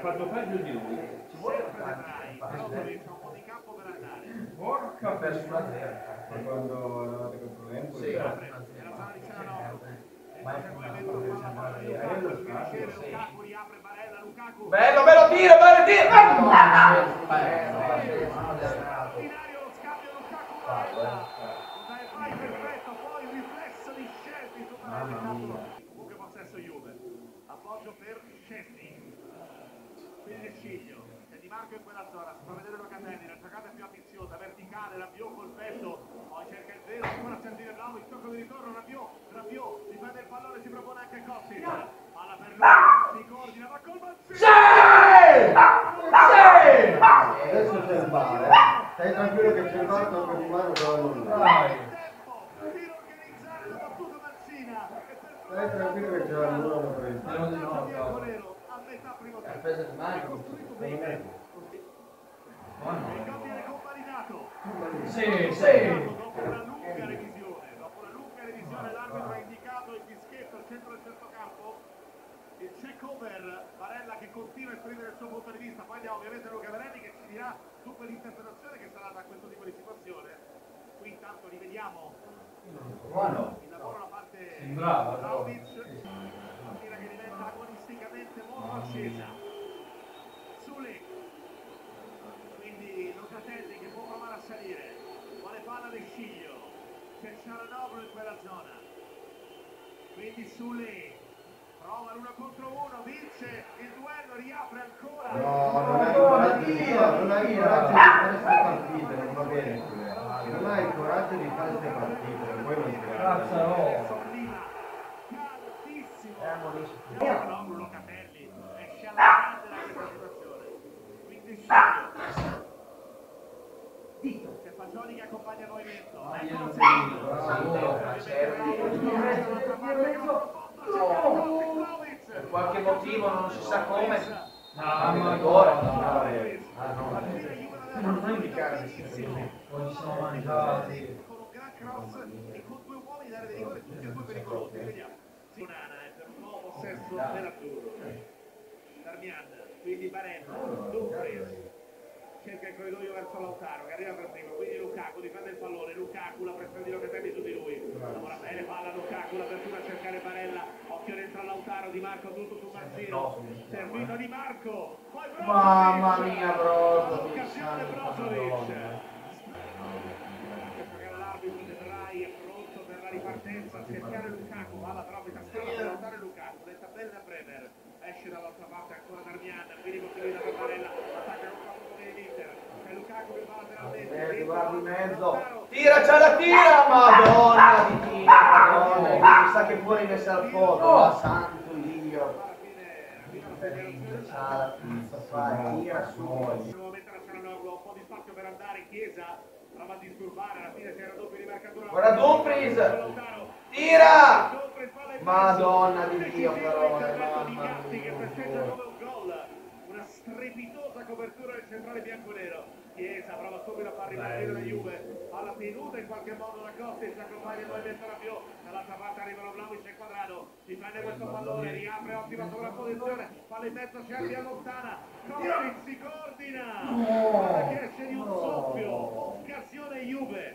fatto peggio di lui. Ci vuole un po' di campo per andare. Porca perso una zero. Ma quando eravate contro l'Empoli? Sì. Lukaku. Bello, bello, tiro, bello, tiro! Straordinario scambio Lukaku Barella. Dai perfetto, poi un riflesso di Scelti su Barella. Comunque possesso Juve. Appoggio per Scelti. Quindi è Sciglio. C'è Di Marco in quella zona, si fa vedere Locatelli, la giocata è più ambiziosa, verticale, Rabiot col petto, poi cerca il vero, ancora Santino Bravo, il tocco di ritorno, Rabiot, Rabiot, difende il pallone, si propone anche Cossi. Palla per lui, si coordina, va col Mancini! Adesso c'è il bar, eh. Stai tranquillo che c'è il bar, tocca di mano, però non Dai. Tempo di organizzare la battuta Mancina. Per Stai tranquillo che c'è la luna da prendere. Tiro di nuovo, bianconero a metà primo tempo. presa di mano. Il gol viene convalidato. Sì, sì. Dopo una lunga revisione, dopo una lunga revisione l'arbitro ha indicato il dischetto al centro del centrocampo. Il check over, Barella che continua a esprimere il suo punto di vista, poi abbiamo ovviamente Luca Vereni che ci dirà dunque l'interpretazione che sarà da questo tipo di situazione. Qui intanto rivediamo Buono. il lavoro da parte partita che accesa. Sule, quindi Locatelli che può provare a salire, vuole palla del Sciglio, c'è Cialanoglu in quella zona, quindi Sule prova l'uno contro uno, vince il duello, riapre ancora. No, non hai coraggio, non hai coraggio di fare queste partite, non va bene. Non hai il coraggio di fare queste partite, poi non si caldissimo. Siamo lì. Cialanoglu, Locatelli, esce alla grande da questa situazione. Quindi Sciglio. Fagioli che accompagna il movimento. Ah, io non vedo, però Per qualche motivo, non si sa come. Ah, ma ancora. ancora. Ah, no. Non puoi indicare Poi ci siamo mangiati. Con un gran cross e con due uomini d'area di rigore tutti e due pericolosi. Vediamo. Sinana è per un nuovo possesso dell'azzurro. Darmian, quindi Barella, Dumfries. Corridoio verso Lautaro che arriva per primo, quindi Lukaku difende il pallone, Lukaku la pressione di Locatelli su di lui. Lavora bene, palla Lukaku, l'apertura a cercare Barella, occhio dentro a Lautaro, Di Marco tutto su Mancino. Servito Di Marco, poi Brozovic. Mamma mia, Brozovic, Occasione santa Brozovic. Madonna. L'arbitro De Vrij è pronto per la ripartenza cercare Lukaku, va alla propria strada per lottare Lukaku, detta bene da Bremer, esce dall'altra parte ancora Darmian, quindi continua da Barella, attacca con quattro dell'Inter, è Lukaku che va lateralmente, Eh, guarda in mezzo. Lautaro. Tira, c'è la tira! Madonna di Dio, madonna. Mi sa che fuori messa al foto. Ma santo Dio. C'ha la tira su. Un per andare, Chiesa prova a disturbare, alla fine Dumfries. Tira! Madonna di Dio, però, di mamma mia. festeggia come un gol. Una strepitosa copertura del centrale bianconero. Chiesa prova subito a far ripartire la Juve. Alla tenuta in qualche modo la Costa e si accompagna il movimento Rabiot. Dall'altra parte arrivano Vlaovic e Quadrado. Si prende questo pallone, riapre ottima sovrapposizione. Palla in mezzo, Scerbi allontana. Kovic si coordina. Guarda che esce di un soffio. Occasione Juve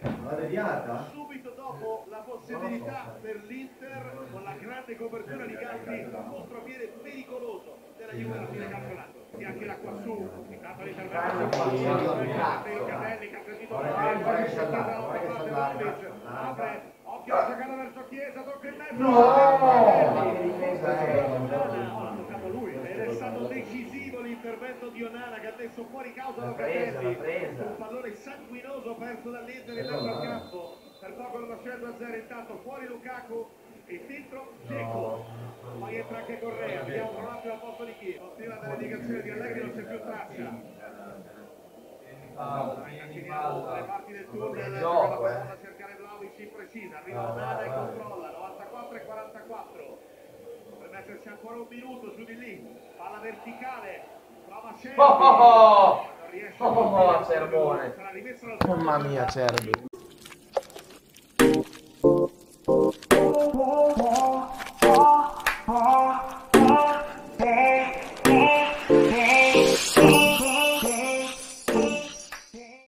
subito dopo la possibilità per l'Inter con la grande copertura di Gatti contropiede pericoloso della Juve alla fine campionato e anche da quassù intanto l'intervento Catelli che ha sentito Guarda che c'è là, guarda che c'è là. apre occhio alla giocata verso Chiesa tocca in mezzo No! Che è? l'ha toccato lui ed è stato decisivo l'intervento di Onana che ha messo fuori causa Locatelli un pallone sanguinoso perso dall'Inter in mezzo al campo per poco lo scendo a zero intanto fuori Lukaku e dentro Dzeko poi entra anche Correa al posto di chi continua dalle indicazioni di Allegri non c'è più traccia. Nuovo dalle parti del tunnel la gioco, palla eh. a cercare Vlaovic imprecisa arriva Onana e controlla 94 e 44 dovrebbe esserci ancora un minuto su di lì. Palla verticale prova Scerbi Oh, oh, oh. Oh, oh, oh, Cerbone. sarà rimesso dal Mamma mia, Cerbi.